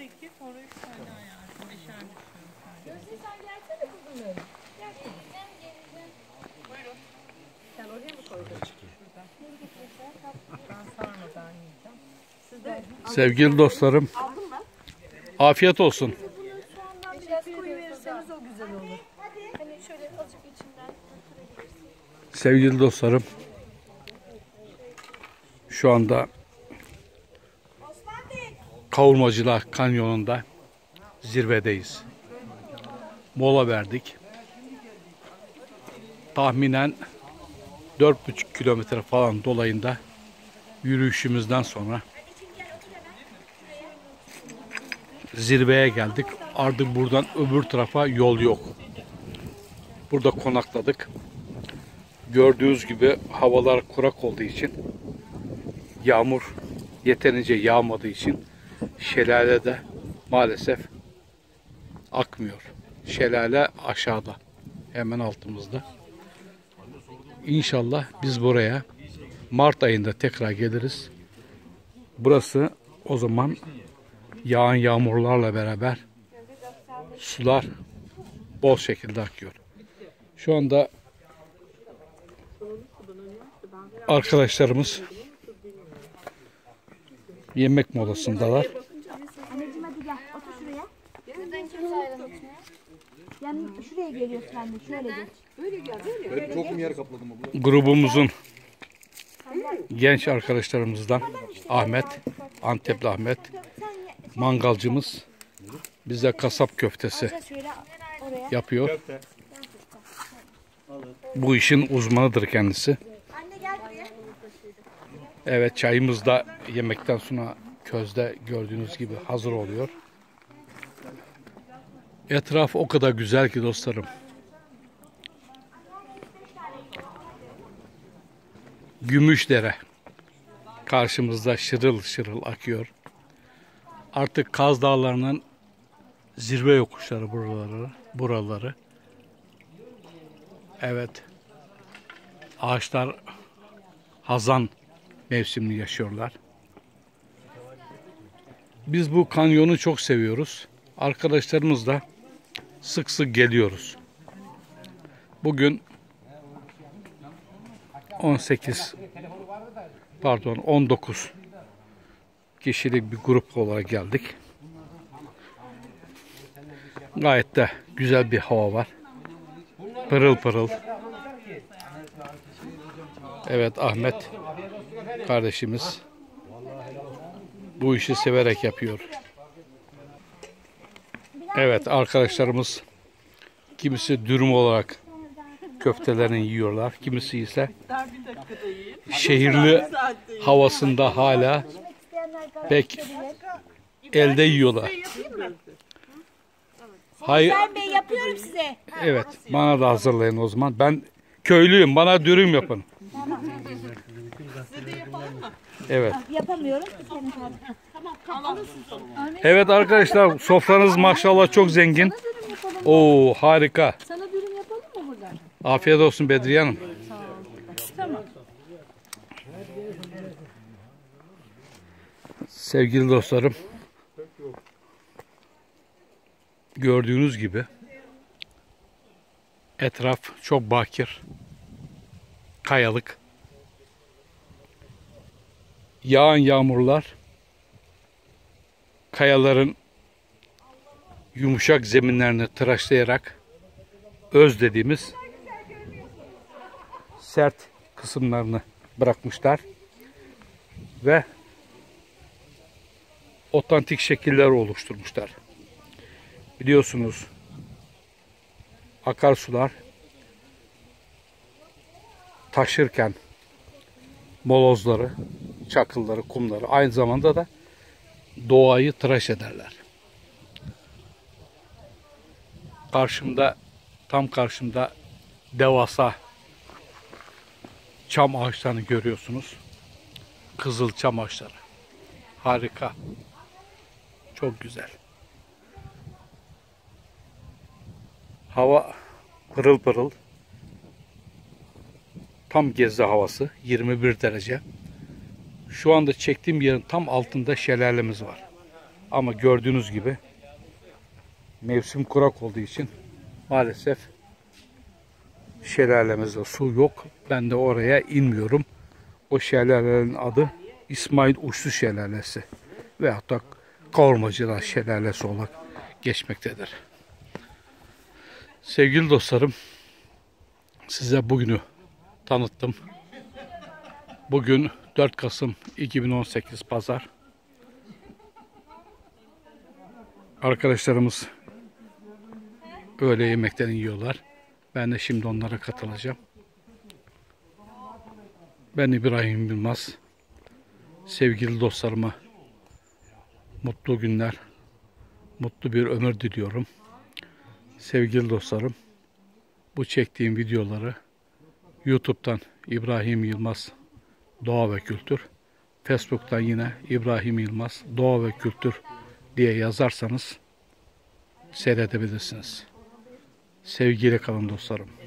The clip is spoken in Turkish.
sonra iki, sonra üç tane hayatım. Beşer düşüyorum sadece. Gözde sen gelsene kızım öyle. Gel kızım. Buyurun. Sen oraya mı koydun? Ben sarmadan yiyeceğim. Siz de Sevgili dostlarım, afiyet olsun. Soğandan biraz koyu verirseniz o güzel olur. Hadi. Hani şöyle azıcık içinden götürebilirsin. Sevgili dostlarım, şu anda Kavurmacılar Kanyonu'nda zirvedeyiz. Mola verdik. Tahminen 4,5 kilometre falan dolayında yürüyüşümüzden sonra zirveye geldik. Artık buradan öbür tarafa yol yok. Burada konakladık. Gördüğünüz gibi havalar kurak olduğu için yağmur yeterince yağmadığı için şelalede maalesef akmıyor. Şelale aşağıda. Hemen altımızda. İnşallah biz buraya Mart ayında tekrar geliriz. Burası o zaman yağan yağmurlarla beraber sular bol şekilde akıyor. Şu anda arkadaşlarımız yemek molasındalar. Gel otur şuraya. Buradan kimse ayrılmak Yani şuraya geliyorsun anne şöyle geç. Çok mu yer kapladım abla? grubumuzun genç arkadaşlarımızdan Ahmet, Antepli Ahmet, mangalcımız bize kasap köftesi yapıyor. Bu işin uzmanıdır kendisi. Gel. Evet çayımız da yemekten sonra közde gördüğünüz gibi hazır oluyor. Etraf o kadar güzel ki dostlarım. Gümüşdere karşımızda şırıl şırıl akıyor. Artık Kaz Dağları'nın zirve yokuşları buraları, buraları. Evet. Ağaçlar hazan mevsimini yaşıyorlar. Biz bu kanyonu çok seviyoruz. Arkadaşlarımızla sık sık geliyoruz. Bugün 18 pardon 19 kişilik bir grup olarak geldik. Gayet de güzel bir hava var. Pırıl pırıl. Evet Ahmet kardeşimiz bu işi severek yapıyor. Evet arkadaşlarımız kimisi dürüm olarak köftelerini yiyorlar. Kimisi ise şehirli havasında hala pek elde yiyorlar. Hayır, Ben Bey yapıyorum size. evet bana da hazırlayın o zaman. Ben köylüyüm bana dürüm yapın. Size de yapalım mı? Evet. Yapamıyorum. Senin kaldı. Evet arkadaşlar sofranız maşallah çok zengin. Oo harika. Sana dürüm yapalım mı buradan? Afiyet olsun Bedriye Hanım. Tamam. Sevgili dostlarım. Gördüğünüz gibi etraf çok bakir. Kayalık. Yağan yağmurlar kayaların yumuşak zeminlerini tıraşlayarak öz dediğimiz sert kısımlarını bırakmışlar ve otantik şekiller oluşturmuşlar. Biliyorsunuz akarsular taşırken molozları, çakılları, kumları aynı zamanda da doğayı tıraş ederler. Karşımda tam karşımda devasa çam ağaçlarını görüyorsunuz. Kızıl çam ağaçları. Harika. Çok güzel. Hava pırıl pırıl. Tam gezi havası. 21 derece. Şu anda çektiğim yerin tam altında şelalemiz var. Ama gördüğünüz gibi mevsim kurak olduğu için maalesef şelalemizde su yok. Ben de oraya inmiyorum. O şelalelerin adı İsmail Uçlu Şelalesi ve hatta Kavurmacılar Şelalesi olarak geçmektedir. Sevgili dostlarım, size bugünü tanıttım. Bugün 4 Kasım 2018 Pazar. Arkadaşlarımız öğle yemeklerini yiyorlar. Ben de şimdi onlara katılacağım. Ben İbrahim Bilmaz. Sevgili dostlarıma mutlu günler, mutlu bir ömür diliyorum. Sevgili dostlarım, bu çektiğim videoları YouTube'dan İbrahim Yılmaz Doğa ve Kültür, Facebook'tan yine İbrahim Yılmaz Doğa ve Kültür diye yazarsanız seyredebilirsiniz. Sevgiyle kalın dostlarım.